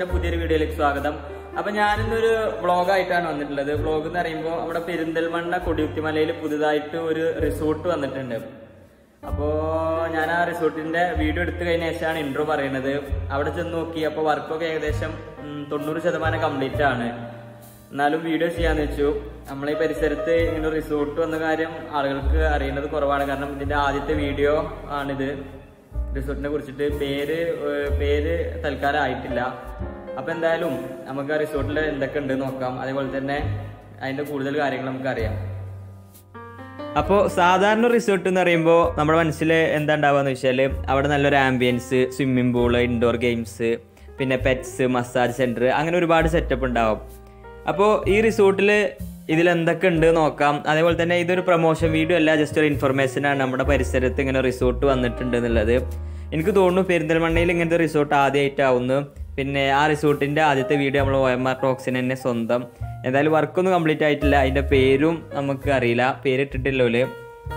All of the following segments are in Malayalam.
ഫൈബർ പുതിയൊരു വീഡിയോയിലേക്ക് സ്വാഗതം. അപ്പൊ ഞാനിന്നൊരു വ്ളോഗായിട്ടാണ് വന്നിട്ടുള്ളത്. വ്ളോഗ് എന്ന് പറയുമ്പോൾ നമ്മുടെ പെരിന്തൽമണ്ണ കൊടിയുത്തിമലയിൽ പുതുതായിട്ട് ഒരു റിസോർട്ട് വന്നിട്ടുണ്ട്. അപ്പോ ഞാൻ ആ റിസോർട്ടിന്റെ വീഡിയോ എടുത്തു കഴിഞ്ഞ ശേഷമാണ് ഇൻട്രോ പറയുന്നത് അവിടെ ചെന്ന് നോക്കി. അപ്പോൾ വർക്കൊക്കെ ഏകദേശം തൊണ്ണൂറ് ശതമാനം കംപ്ലീറ്റ് ആണ്. എന്നാലും വീഡിയോ ചെയ്യാന്ന് വെച്ചു. നമ്മളെ ഈ പരിസരത്ത് ഇങ്ങനെ റിസോർട്ട് വന്ന കാര്യം ആളുകൾക്ക് അറിയുന്നത് കുറവാണ്. കാരണം ഇതിന്റെ ആദ്യത്തെ വീഡിയോ ആണിത്. റിസോർട്ടിനെ കുറിച്ചിട്ട് പേര് പേര് തൽക്കാലം ആയിട്ടില്ല. അപ്പൊ എന്തായാലും നമുക്ക് ആ റിസോർട്ടിൽ എന്തൊക്കെ ഉണ്ട് നോക്കാം. അതേപോലെ തന്നെ അതിന്റെ കൂടുതൽ കാര്യങ്ങൾ നമുക്ക് അറിയാം അപ്പോൾ സാധാരണ റിസോർട്ട് എന്ന് പറയുമ്പോൾ നമ്മുടെ മനസ്സിൽ എന്താ ഉണ്ടാവുക വെച്ചാൽ അവിടെ നല്ലൊരു ambience swimming pool indoor games പിന്നെ പെറ്റ്സ് മസാജ് സെന്റർ അങ്ങനെ ഒരുപാട് സെറ്റപ്പ് ഉണ്ടാവും. അപ്പോൾ ഈ റിസോർട്ടിൽ ഇതിലെന്തൊക്കെ ഉണ്ട് നോക്കാം. അതേപോലെ തന്നെ ഇതൊരു പ്രൊമോഷൻ വീഡിയോ അല്ല ജസ്റ്റ് ഒരു ഇൻഫർമേഷൻ ആണ് നമ്മുടെ പരിസരത്ത് ഇങ്ങനെ റിസോർട്ട് വന്നിട്ടുണ്ട് എന്നുള്ളത്. എനിക്ക് തോന്നുന്നു പെരിന്തൽമണ്ണയിൽ ഇങ്ങനത്തെ റിസോർട്ട് ആദ്യമായിട്ടാവുന്നു. പിന്നെ ആ റിസോർട്ടിന്റെ ആദ്യത്തെ വീഡിയോ നമ്മൾ ഒ എം ആർ ടോക്സിന് തന്നെ സ്വന്തം. എന്തായാലും വർക്കൊന്നും കംപ്ലീറ്റ് ആയിട്ടില്ല. അതിന്റെ പേരും നമുക്ക് അറിയില്ല. പേരിട്ടിട്ടില്ല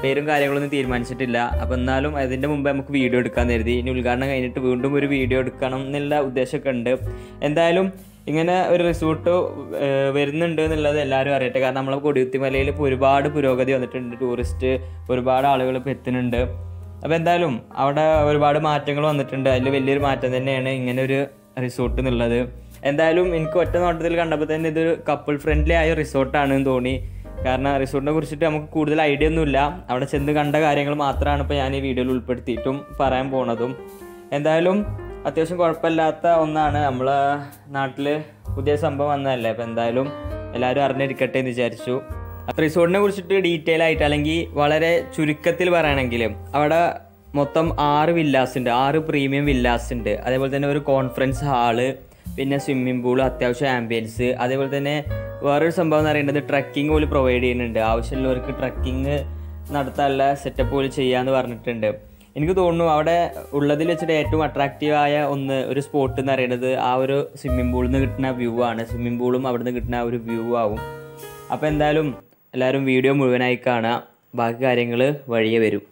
പേരും കാര്യങ്ങളൊന്നും തീരുമാനിച്ചിട്ടില്ല. അപ്പോൾ എന്നാലും അതിന്റെ മുമ്പ് നമുക്ക് വീഡിയോ എടുക്കാൻ കരുതി. ഇനി ഉദ്ഘാടനം കഴിഞ്ഞിട്ട് വീണ്ടും ഒരു വീഡിയോ എടുക്കണം എന്നുള്ള ഉദ്ദേശമൊക്കെ ഉണ്ട്. എന്തായാലും ഇങ്ങനെ ഒരു റിസോർട്ട് വരുന്നുണ്ട് എന്നുള്ളത് എല്ലാവരും അറിയട്ടെ. കാരണം നമ്മളെ കൊടിയുത്തിമലയിൽ ഇപ്പോൾ ഒരുപാട് പുരോഗതി വന്നിട്ടുണ്ട്. ടൂറിസ്റ്റ് ഒരുപാട് ആളുകൾ ഇപ്പോൾ എത്തുന്നുണ്ട്. അപ്പോൾ എന്തായാലും അവിടെ ഒരുപാട് മാറ്റങ്ങൾ വന്നിട്ടുണ്ട്. അതിൽ വലിയൊരു മാറ്റം തന്നെയാണ് ഇങ്ങനെ ഒരു റിസോർട്ട് എന്നുള്ളത്. എന്തായാലും എനിക്ക് ഒറ്റ നോട്ടത്തിൽ കണ്ടപ്പോൾ തന്നെ ഇതൊരു കപ്പിൾ ഫ്രണ്ട്ലി ആയ റിസോർട്ടാണ് എന്ന് തോന്നി. കാരണം റിസോർട്ടിനെ കുറിച്ചിട്ട് നമുക്ക് കൂടുതൽ ഐഡിയ ഒന്നുമില്ല അവിടെ ചെന്ന് കണ്ട കാര്യങ്ങൾ മാത്രമാണ് ഇപ്പോൾ ഞാൻ ഈ വീഡിയോയിൽ ഉൾപ്പെടുത്തിയിട്ടും പറയാൻ പോണതും. എന്തായാലും അത്യാവശ്യം കുഴപ്പമില്ലാത്ത ഒന്നാണ്. നമ്മളെ നാട്ടിൽ പുതിയ സംഭവം വന്നതല്ലേ. അപ്പോൾ എന്തായാലും എല്ലാവരും അറിഞ്ഞിരിക്കട്ടെ എന്ന് വിചാരിച്ചു. റിസോർട്ടിനെ കുറിച്ചിട്ട് ഡീറ്റെയിൽ ആയിട്ട് അല്ലെങ്കിൽ വളരെ ചുരുക്കത്തിൽ പറയുകയാണെങ്കിൽ അവിടെ മൊത്തം ആറ് വില്ലാസ് ഉണ്ട് ആറ് പ്രീമിയം വില്ലാസ് ഉണ്ട് അതേപോലെ തന്നെ ഒരു കോൺഫറൻസ് ഹാൾ പിന്നെ സ്വിമ്മിംഗ് പൂൾ അത്യാവശ്യം ആംബിയൻസ് അതേപോലെ തന്നെ വേറൊരു സംഭവം എന്ന് പറയുന്നത് ട്രക്കിംഗ് പോലും പ്രൊവൈഡ് ചെയ്യുന്നുണ്ട്. ആവശ്യമുള്ളവർക്ക് ട്രക്കിംഗ് നടത്താനുള്ള സെറ്റപ്പ് പോലും ചെയ്യാന്ന് പറഞ്ഞിട്ടുണ്ട്. എനിക്ക് തോന്നുന്നു അവിടെ ഉള്ളതിൽ വെച്ചിട്ട് ഏറ്റവും അട്രാക്റ്റീവായ ഒന്ന് ഒരു സ്പോട്ട് എന്ന് പറയുന്നത് ആ ഒരു സ്വിമ്മിംഗ് പൂളിൽ നിന്ന് കിട്ടുന്ന വ്യൂ ആണ്. സ്വിമ്മിംഗ് പൂളും അവിടെ നിന്ന് കിട്ടുന്ന ഒരു വ്യൂ ആവും. അപ്പോൾ എന്തായാലും എല്ലാവരും വീഡിയോ മുഴുവനായി കാണുക. ബാക്കി കാര്യങ്ങൾ വഴിയെ വരും.